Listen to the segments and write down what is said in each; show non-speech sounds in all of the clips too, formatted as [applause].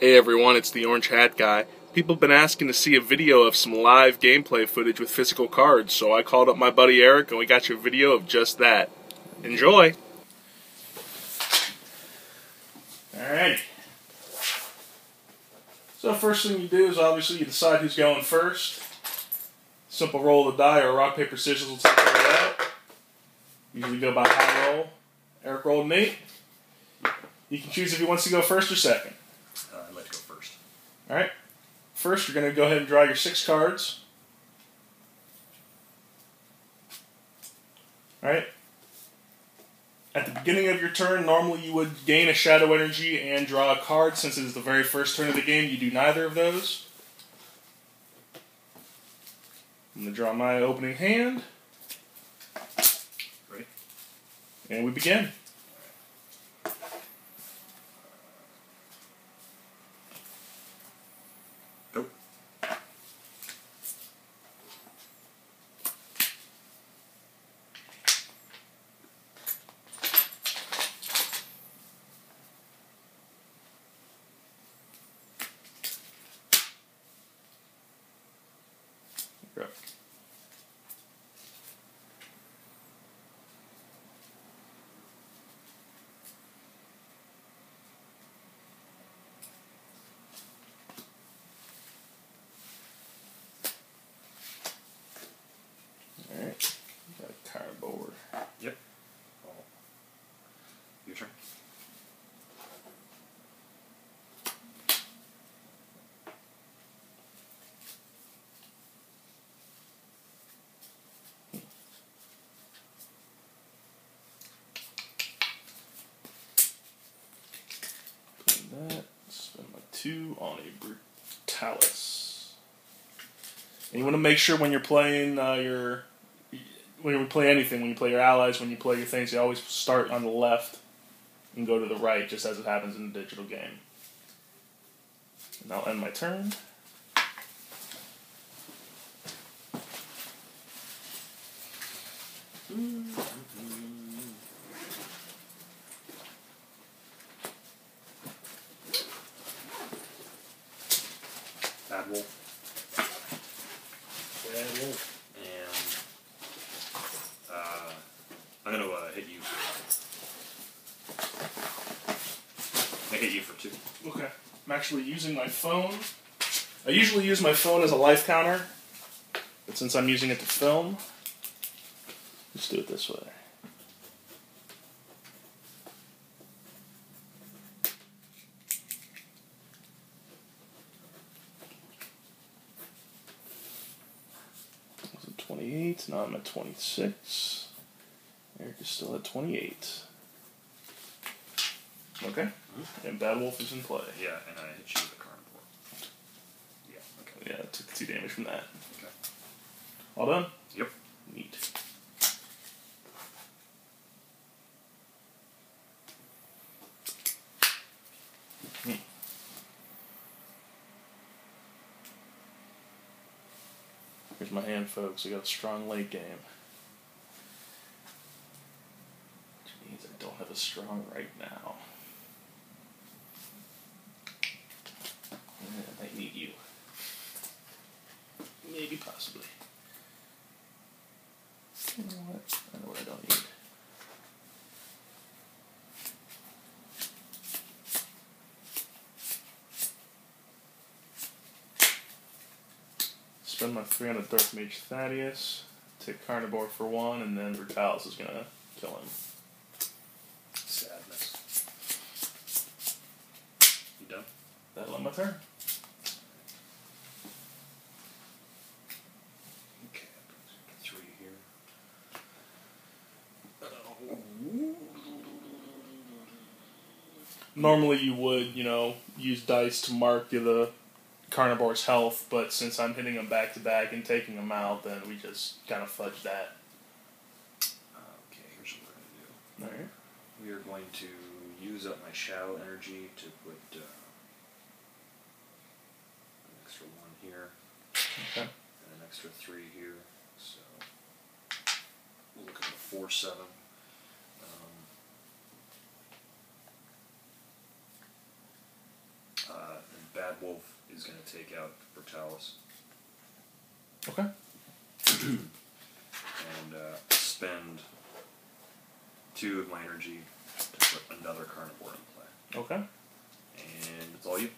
Hey everyone, it's the Orange Hat Guy. People have been asking to see a video of some live gameplay footage with physical cards, so I called up my buddy Eric and we got you a video of just that. Enjoy! Alright. So first thing you do is obviously you decide who's going first. Simple roll of the die or rock, paper, scissors will take care of that. Usually go by high roll. Eric rolled an eight. You can choose if he wants to go first or second. Uh, I'd like to go first. All right. First, you're going to go ahead and draw your six cards. All right. At the beginning of your turn, normally you would gain a shadow energy and draw a card. Since it is the very first turn of the game, you do neither of those. I'm going to draw my opening hand, Ready? and we begin. Nope. Go. Alright, got a cardboard. Yep. Oh. Your turn. Put that, spend my two on a Brutalis. And you want to make sure when you're playing uh, your. When you play anything, when you play your allies, when you play your things, you always start on the left and go to the right, just as it happens in the digital game. And I'll end my turn. Bad wolf. Bad wolf. And uh, I'm gonna uh, hit you. I hit you for two. Okay. I'm actually using my phone. I usually use my phone as a life counter, but since I'm using it to film, let's do it this way. 28, now I'm at 26. Eric is still at 28. Okay. And Bad Wolf is in play. Yeah, and I hit you with a carnivore. Yeah. Okay. Yeah, I took two damage from that. Okay. All done? Yep. Neat. Hmm. Here's my hand, folks. I got a strong late game. Which means I don't have a strong right now. Yeah, I might need you. Maybe, possibly. You know what? I know what I don't need. Spend my 300 Dark Mage Thaddeus, take Carnivore for one, and then Brutalis is gonna kill him. Sadness. You done? That'll end my turn. Okay. Three here. Normally you would, you know, use dice to mark the Carnivore's health, but since I'm hitting them back to back and taking them out, then we just kind of fudge that. Okay. Here's what we're gonna do. Alright. We are going to use up my shadow energy to put uh, an extra one here Okay. and an extra three here. So we'll look at four seven. Um, uh, Is going to take out Brutalis Okay. and uh, spend two of my energy to put another carnivore in play. Okay. And it's all you.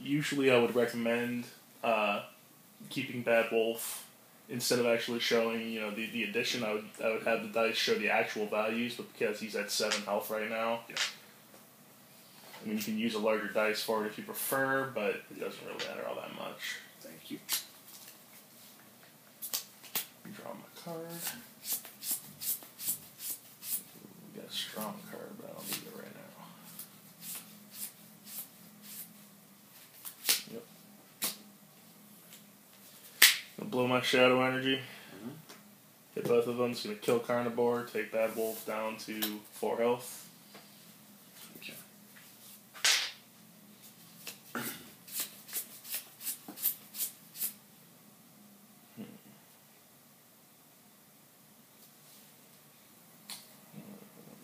Usually, I would recommend uh, keeping Bad Wolf instead of actually showing, you know, the, the addition. I would I would have the dice show the actual values, but because he's at seven health right now, Yeah. I mean, you can use a larger dice for it if you prefer, but it doesn't really matter all that much. Thank you. Draw my card. We got a strong card, but I don't need it right now. Yep. Gonna blow my shadow energy. Mhm. Hit both of them. It's gonna kill Carnivore. Take Bad Wolf down to four health. Okay. [clears throat]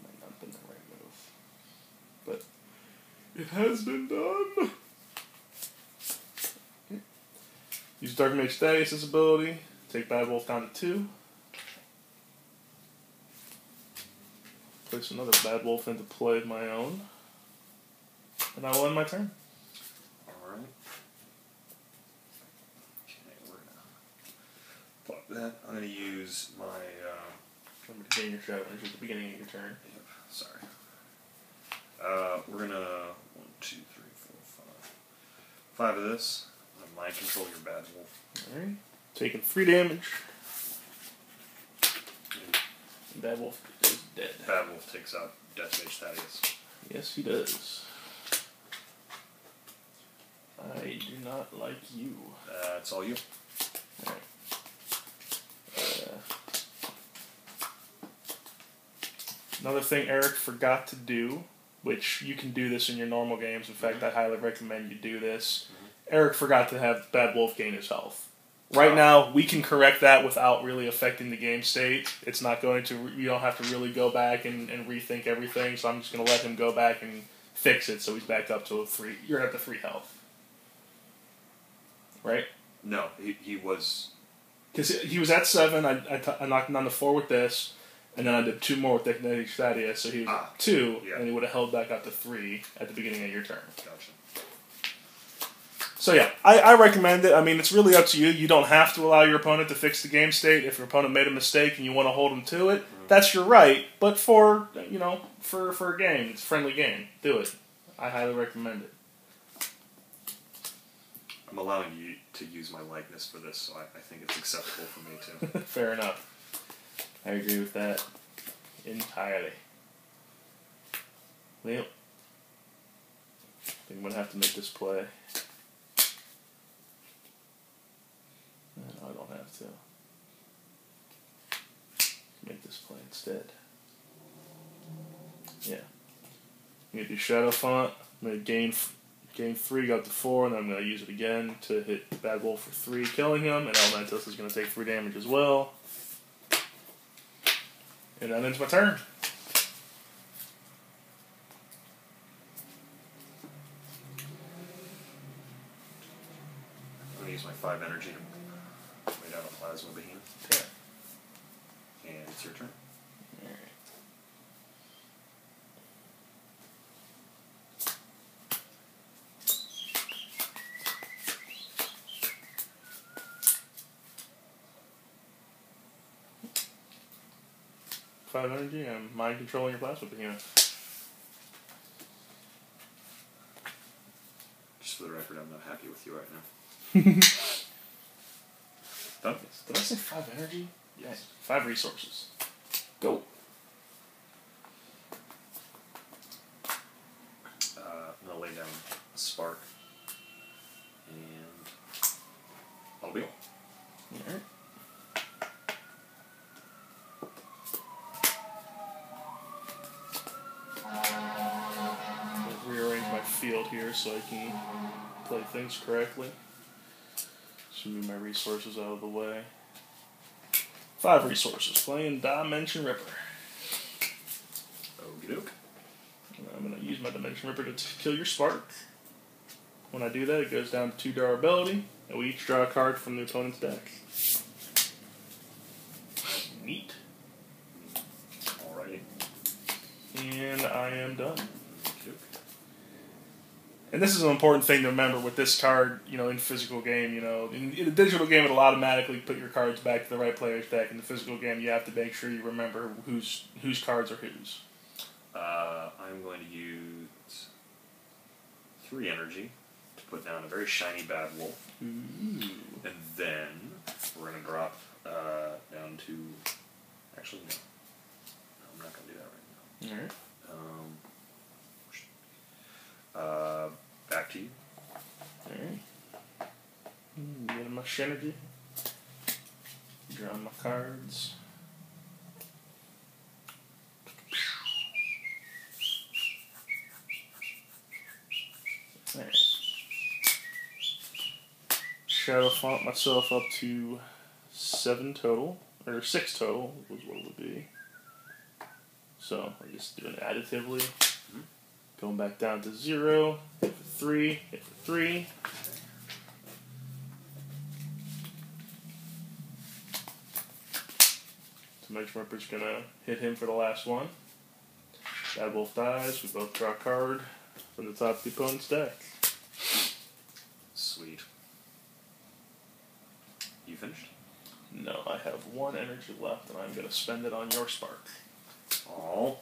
Might not been the right move, but it has been done. Okay. Use Dark Mage Thaddeus' ability. Take Bad Wolf down to two. Place another Bad Wolf into play of my own. And I will end my turn. All right. Okay, we're gonna fuck that. I'm gonna use my. Uh, Remember to gain your shadow energy at the beginning of your turn. yep, sorry. Uh, we're gonna one, two, three, four, five. Five of this. Mind control your bad wolf. Alright. Taking three damage. And Bad Wolf is dead. bad wolf takes out Death Mage Thaddeus. Yes, he does. I do not like you. Uh, it's all you. Alright. Uh, another thing Eric forgot to do, which you can do this in your normal games. In fact, I highly recommend you do this. Eric forgot to have Bad Wolf gain his health. Right now, we can correct that without really affecting the game state. It's not going to. You don't have to really go back and, and rethink everything. So I'm just going to let him go back and fix it. So he's back up to a three. You're at the three health, right? No, he, he was. Because he was at seven. I, I, t- I knocked him down to four with this, and then I did two more with Dick Stadia, so he was Ah, at two, yeah. and he would have held back up to three at the beginning of your turn. Gotcha. So yeah, I, I recommend it. I mean, it's really up to you. You don't have to allow your opponent to fix the game state. If your opponent made a mistake and you want to hold them to it, that's your right. But for you know, for for a game, it's a friendly game. Do it. I highly recommend it. I'm allowing you to use my likeness for this, so I, I think it's acceptable for me too. [laughs] Fair enough. I agree with that entirely. Well, I think I'm gonna have to make this play. No, I don't have to. Make this play instead. Yeah. I'm gonna do Shadow Font. I'm gonna gain f- gain three, got up to four, and then I'm gonna use it again to hit Bad Wolf for three, killing him. And Elementus is gonna take three damage as well. And that ends my turn. I'm gonna use my five energy to down behemoth, Okay. and it's your turn. Alright. Five energy. I'm mind controlling your plasma behemoth. Just for the record, I'm not happy with you right now. [laughs] Done. Did I say five energy? Yes. Five resources. Go. Uh, I'm gonna lay down a spark, and I'll be all. Alright. Rearrange my field here so I can play things correctly. Should move my resources out of the way. Five resources. Playing Dimension Ripper. Okey doke. I'm going to use my Dimension Ripper to kill your Spark. When I do that, it goes down to two durability, and we each draw a card from the opponent's deck. Neat. Alrighty. And I am done. And this is an important thing to remember with this card, you know, in physical game, you know, in, in a digital game it'll automatically put your cards back to the right player's deck. In the physical game, you have to make sure you remember whose whose cards are whose. Uh, I'm going to use three energy to put down a very shiny bad wolf, Ooh. and then we're going to drop uh, down to. Actually, no. No, I'm not going to do that right now. Um, back to you. Alright. Mm, Getting much energy. Drawing my cards. Alright. Shadow font myself up to seven total, or six total was what it would be. So I'm just doing it additively. Going back down to zero. Three. Three. So Mage Ripper's gonna hit him for the last one. Bad Wolf dies. We both draw a card from the top of the opponent's deck. Sweet. You finished? No, I have one energy left, and I'm gonna spend it on your spark. Oh.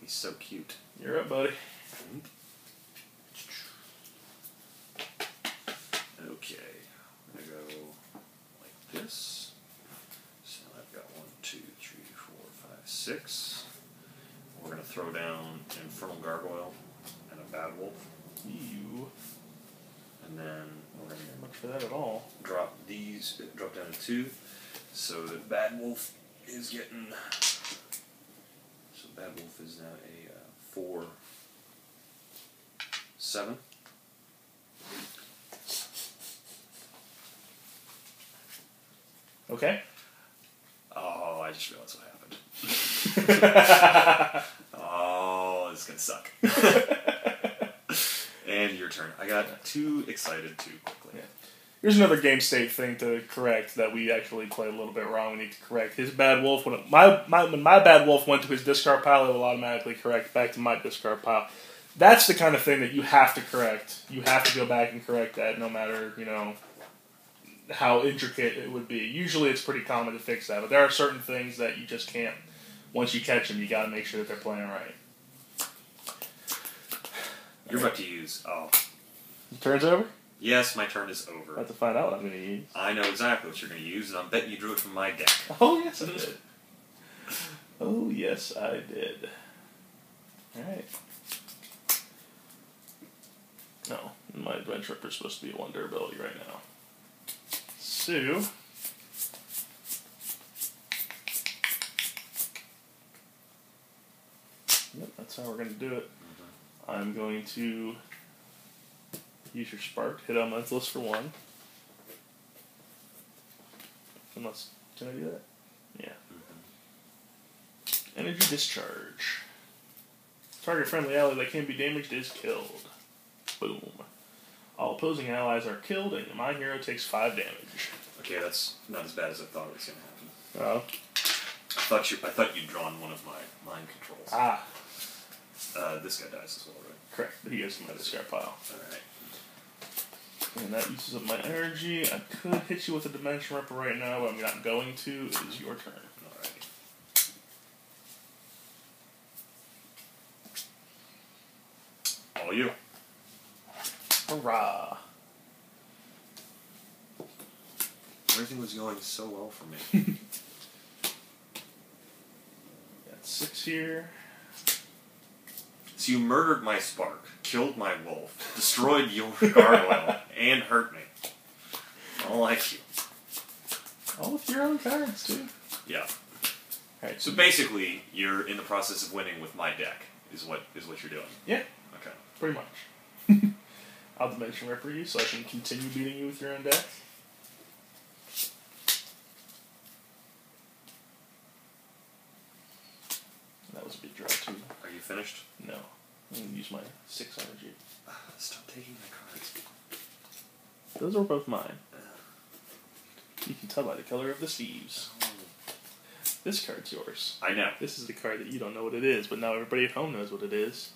He's so cute. You're up, buddy. Okay. I'm gonna go like this. So I've got one, two, three, four, five, six. We're gonna throw down Infernal Gargoyle and a Bad Wolf. You. And then we're gonna Not much for that at all. drop these, drop down to two. So the Bad Wolf is getting. So Bad Wolf is now a uh, four, seven. Okay. Oh, I just realized what happened. [laughs] oh, this is gonna suck. [laughs] and your turn. I got too excited too quickly. Yeah. Here's another game state thing to correct that we actually played a little bit wrong. We need to correct his bad wolf. When it, my, my when my bad wolf went to his discard pile, it will automatically correct back to my discard pile. That's the kind of thing that you have to correct. You have to go back and correct that, no matter you know how intricate it would be. Usually, it's pretty common to fix that, but there are certain things that you just can't. Once you catch them, you got to make sure that they're playing right. You're about to use. Oh, Your turn's over. yes, my turn is I over. have to find out what I'm going to use. I know exactly what you're going to use, and I'm betting you drew it from my deck. [laughs] Oh yes, I did. Oh yes, I did. All right. No, my adventure is supposed to be a one durability right now. Yep, that's how we're going to do it. I'm going to use your spark, hit elementalist for one. Unless, can I do that? Yeah. Mm-hmm. Energy discharge. Target friendly ally that can't be damaged is killed. Boom. All opposing allies are killed, and my hero takes five damage. Okay, that's not as bad as I thought it was going to happen. Oh. I thought you. I thought you'd drawn one of my mind controls. Ah, Uh, this guy dies as well, right? correct. He goes to my discard pile. All right. And that uses up my energy. I could hit you with a dimension ripper right now, but I'm not going to. It is your turn. Alrighty. All you. Hurrah! Everything was going so well for me. [laughs] Got six here. so you murdered my spark, killed my wolf, destroyed your [laughs] gargoyle, and hurt me. I don't like you. All with your own cards, too. Yeah. Alright, So basically, you're in the process of winning with my deck. Is what is what you're doing. Yeah, Okay. pretty much. I'll dimension ripper you so I can continue beating you with your own deck. That This will be draw two. Are you finished? No. I'm gonna use my six energy. [sighs] Stop taking my cards. Those are both mine. You can tell by the color of the sleeves. This card's yours. I know. This is the card that you don't know what it is, but now everybody at home knows what it is.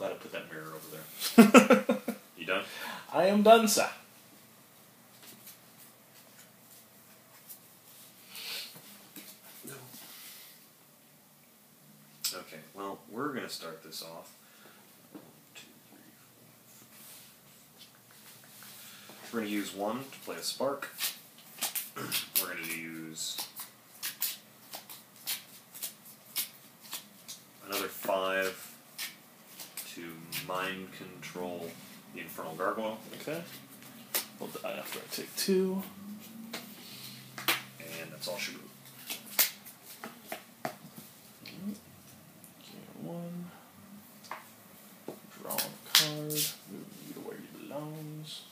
Glad I put that mirror over there. [laughs] You done? I am done, sir. No. Okay, well, we're going to start this off. One, two, three, four. We're going to use one to play a spark. we're going to use another five mind control the infernal gargoyle. Okay. We'll die after I take two. And that's all she wrote. Get one. Draw a card. Move you to where you belongs.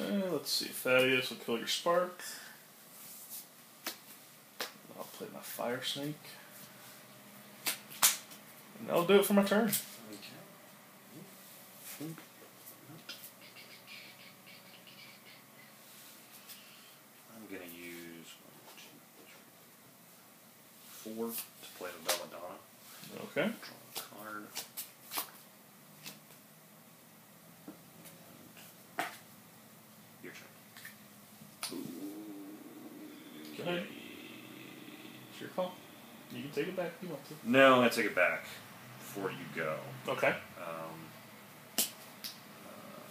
Uh, let's see. Thaddeus will kill your spark. I'll play my fire snake. And that'll do it for my turn. I'm gonna use one, two, three, four to play the Belladonna. Okay. Draw a card. And your turn. Go ahead. It's your call. You can take it back if you want to. No, I'm gonna take it back before you go. Okay. Um, uh,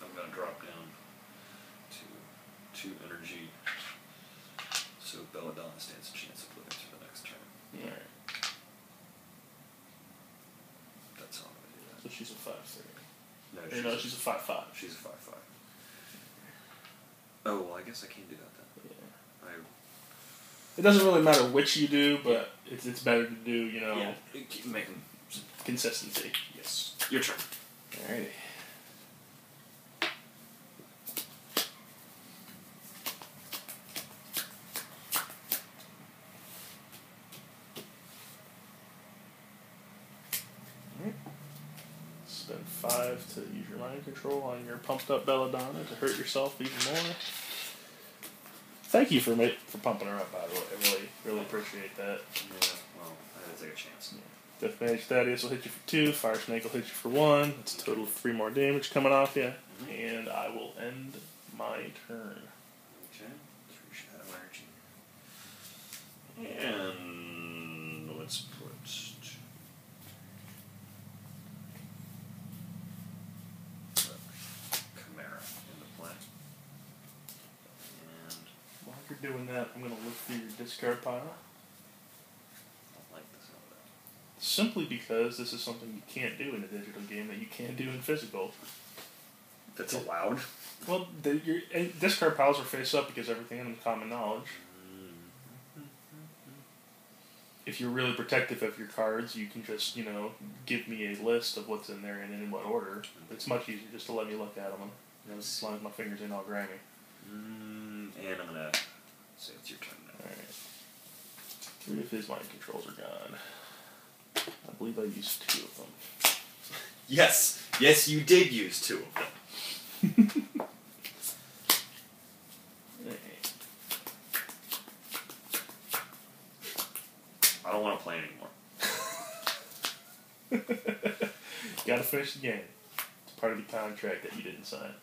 I'm gonna drop down to two energy, so Belladonna stands a chance of living through the next turn. Alright. That's how I'm gonna do So she's a 5 3. that. Or no, she's a 5 5. she's a five five. Oh well, I guess I can't do that then. Yeah. I It doesn't really matter which you do, but it's, it's better to do, you know, yeah, keep making consistency. yes. Your turn. Alrighty. Alright. Spend five to use your mind control on your pumped up belladonna to hurt yourself even more. Thank you for ma- for pumping her up. By the way, I really really appreciate that. Yeah. Well, I had to take a chance. Death Mage Thaddeus will hit you for two. Fire Snake will hit you for one. That's a total of three more damage coming off you. Mm-hmm. And I will end my turn. Okay. Three shadow energy. And let's put Chimera into play. And While you're doing that, I'm going to look through your discard pile. I don't like the sound of that. Simply because this is something you can't do in a digital game that you can do in physical. That's allowed. Well, the, your and discard piles are face up because everything in them is common knowledge. If you're really protective of your cards, you can just, you know, give me a list of what's in there and in what order. It's much easier just to let me look at them. You know, as long as my fingers ain't all grimy. Mm, and I'm gonna say it's your turn now. Alright. Three of his mind controls are gone. I believe I used two of them. [laughs] Yes, yes, you did use two of them. [laughs] Alright. I don't want to play anymore. [laughs] Gotta finish the game. It's part of the contract that you didn't sign.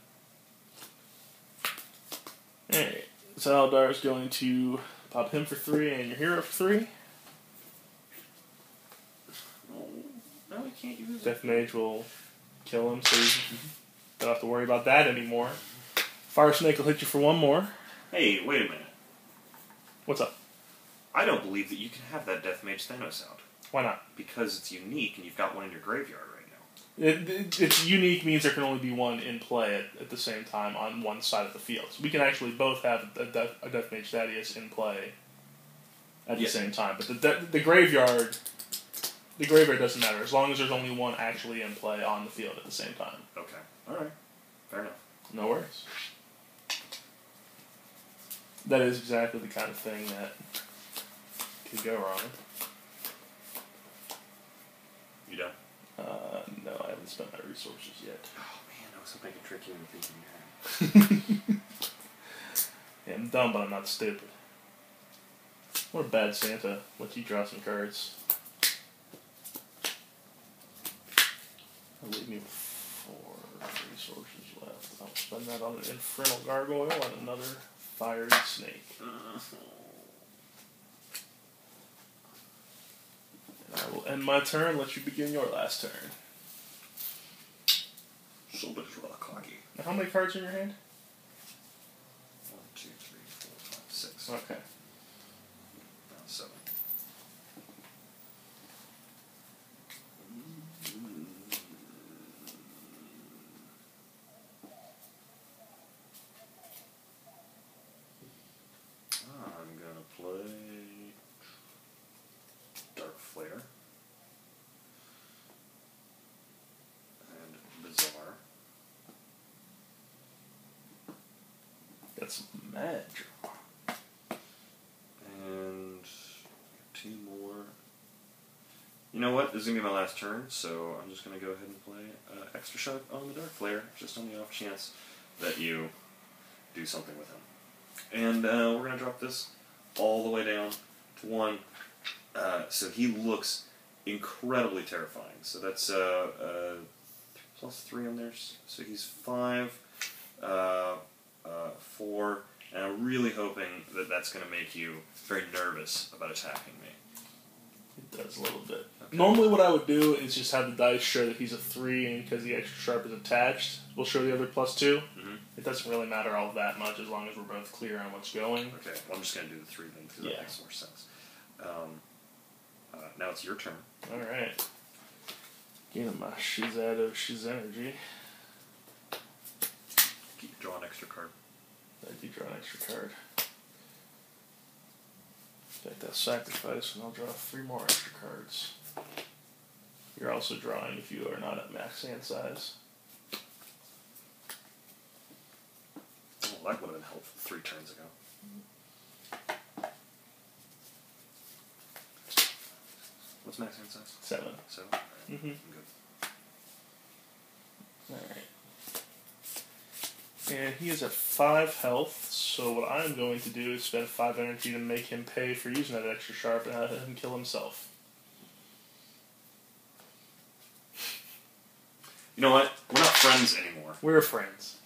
Alright. So is going to pop him for three and your hero for three. No, no, I can't use Death Mage will kill him, so you mm-hmm. don't have to worry about that anymore. Fire Snake will hit you for one more. Hey, wait a minute. What's up? I don't believe that you can have that Death Mage Thaddeus out Why not? because it's unique and you've got one in your graveyard right now. It, it, it's unique means there can only be one in play at, at the same time on one side of the field. So we can actually both have a Death, a Death Mage Thaddeus in play at the same time. But the, the the graveyard, the graveyard doesn't matter as long as there's only one actually in play on the field at the same time. Okay. All right. Fair enough. No worries. That is exactly the kind of thing that could go wrong. You done? Uh, no, I haven't spent my resources yet. Oh man, I was hoping I could trick you into thinking [laughs] had. Yeah, I'm dumb, but I'm not stupid. What a bad Santa. Let you draw some cards. I'll leave me four resources left. I'll spend that on an infernal gargoyle and another fiery snake. I will end my turn, let you begin your last turn. Somebody's rather cocky. Now, how many cards are in your hand? One, two, three, four, five, six. Okay. Now seven. I'm gonna play Dark Flare and Bizarre. Mad draw. And two more. You know what? This is gonna be my last turn, so I'm just gonna go ahead and play uh, extra shot on the Dark Flare, just on the off chance that you do something with him. And uh, we're gonna drop this all the way down to one. Uh, so he looks incredibly terrifying. So that's uh, uh, plus three on there. So he's five, uh, four, and I'm really hoping that that's going to make you very nervous about attacking me. It does a little bit. Okay. Normally, what I would do is just have the dice show that he's a three, and because the extra sharp is attached, we'll show the other plus 2 Mhm. It doesn't really matter all that much as long as we're both clear on what's going. Okay, well, I'm just going to do the three then because Yeah. that makes more sense. Um, uh, now it's your turn. All right. Get him out of Shiz energy. Keep draw an extra card. I do draw an extra card. Take that sacrifice, and I'll draw three more extra cards. You're also drawing if you are not at max hand size. Well, that would have been helpful three turns ago. What's max hand size? Seven. Seven? Mhm. I'm good. Alright. And he is at five health, so what I'm going to do is spend five energy to make him pay for using that extra sharp and have him kill himself. You know what? We're not friends anymore. We're friends.